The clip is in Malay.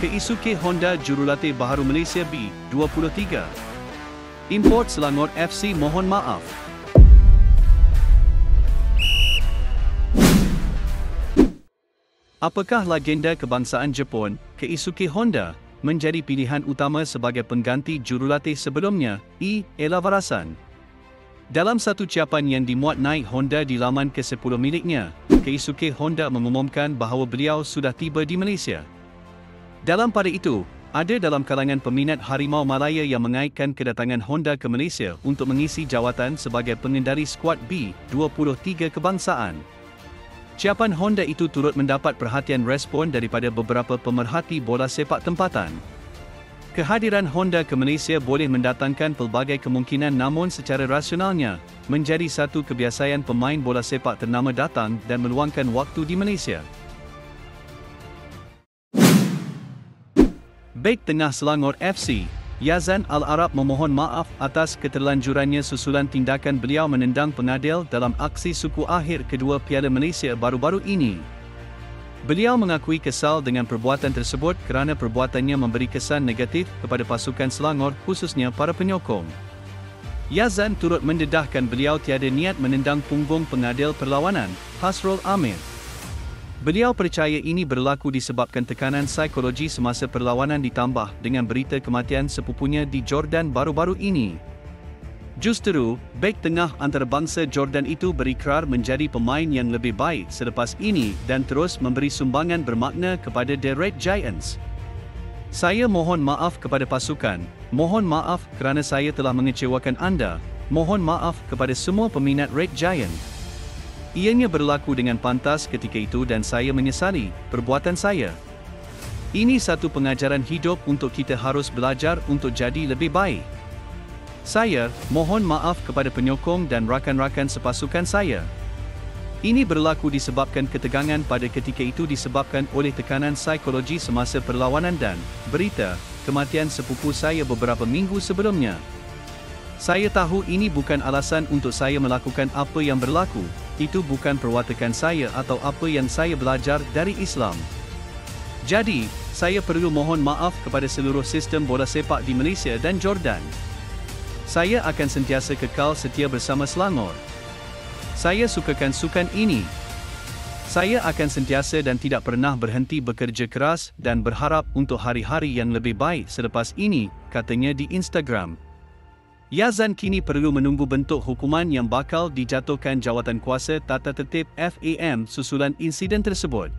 Keisuke Honda jurulatih baharu Malaysia B23. Import Selangor FC mohon maaf. Apakah legenda kebangsaan Jepun, Keisuke Honda, menjadi pilihan utama sebagai pengganti jurulatih sebelumnya, E. Elavarasan? Dalam satu ucapan yang dimuat naik Honda di laman ke-10 miliknya, Keisuke Honda mengumumkan bahawa beliau sudah tiba di Malaysia. Dalam pada itu, ada dalam kalangan peminat Harimau Malaya yang mengaitkan kedatangan Honda ke Malaysia untuk mengisi jawatan sebagai pengendali skuad B23 kebangsaan. Ciapan Honda itu turut mendapat perhatian respon daripada beberapa pemerhati bola sepak tempatan. Kehadiran Honda ke Malaysia boleh mendatangkan pelbagai kemungkinan namun secara rasionalnya, menjadi satu kebiasaan pemain bola sepak ternama datang dan meluangkan waktu di Malaysia. Bek Tengah Selangor FC Yazan Al-Arab memohon maaf atas keterlanjurannya susulan tindakan beliau menendang pengadil dalam aksi suku akhir kedua Piala Malaysia baru-baru ini. Beliau mengakui kesal dengan perbuatan tersebut kerana perbuatannya memberi kesan negatif kepada pasukan Selangor khususnya para penyokong. Yazan turut mendedahkan beliau tiada niat menendang punggung pengadil perlawanan, Hasrul Amir. Beliau percaya ini berlaku disebabkan tekanan psikologi semasa perlawanan ditambah dengan berita kematian sepupunya di Jordan baru-baru ini. Justeru, bek tengah antarabangsa Jordan itu berikrar menjadi pemain yang lebih baik selepas ini dan terus memberi sumbangan bermakna kepada The Red Giants. Saya mohon maaf kepada pasukan, mohon maaf kerana saya telah mengecewakan anda, mohon maaf kepada semua peminat Red Giants. Ianya berlaku dengan pantas ketika itu dan saya menyesali perbuatan saya. Ini satu pengajaran hidup untuk kita harus belajar untuk jadi lebih baik. Saya mohon maaf kepada penyokong dan rakan-rakan sepasukan saya. Ini berlaku disebabkan ketegangan pada ketika itu disebabkan oleh tekanan psikologi semasa perlawanan dan berita kematian sepupu saya beberapa minggu sebelumnya. Saya tahu ini bukan alasan untuk saya melakukan apa yang berlaku, itu bukan perwatakan saya atau apa yang saya belajar dari Islam. Jadi, saya perlu mohon maaf kepada seluruh sistem bola sepak di Malaysia dan Jordan. Saya akan sentiasa kekal setia bersama Selangor. Saya sukakan sukan ini. Saya akan sentiasa dan tidak pernah berhenti bekerja keras dan berharap untuk hari-hari yang lebih baik selepas ini, katanya di Instagram. Yazan kini perlu menunggu bentuk hukuman yang bakal dijatuhkan jawatan kuasa tata tertib FAM susulan insiden tersebut.